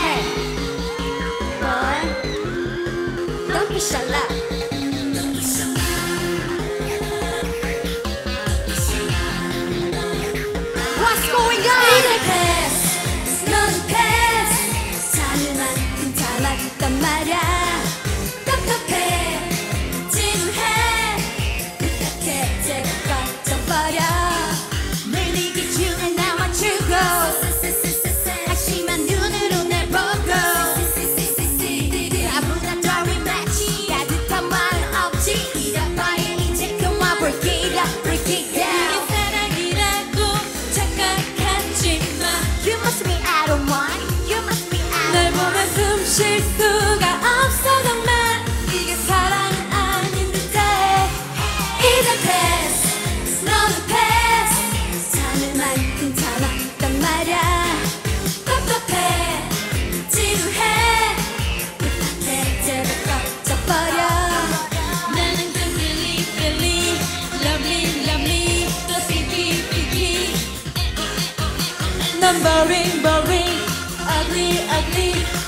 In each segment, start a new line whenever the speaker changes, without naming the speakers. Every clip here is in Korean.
Hey, boy, don't be shy like. Mind.
숨쉴 수가 없어 정말 이게 사랑은 아닌 듯해
이제 패스, 너는 패스. 사는 만큼 잘났단 말야. 답답해, 지루해. 부탁해, 제발 꺼져버려.
나는 그 really really lovely lovely 또 picky picky 넌 boring boring ugly ugly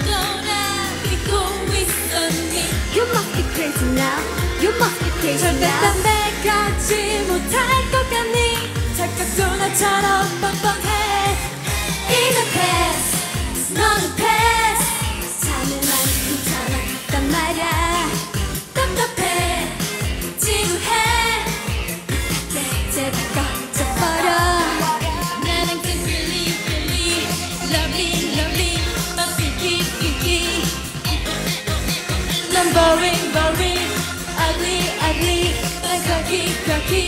절대. 딴데 가지 못할 것 같니 착각도 나처럼
kaki kaki.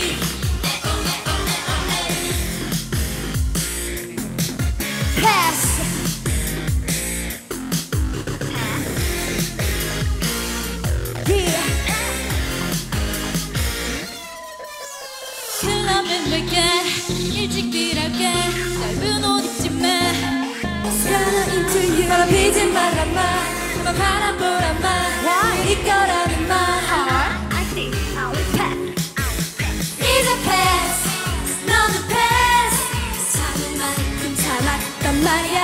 Pass Yeah. Kılamet beke Yücük bir ake Kalbin on içime. Sana intiyor Bidin barama Baparam borama 말이야.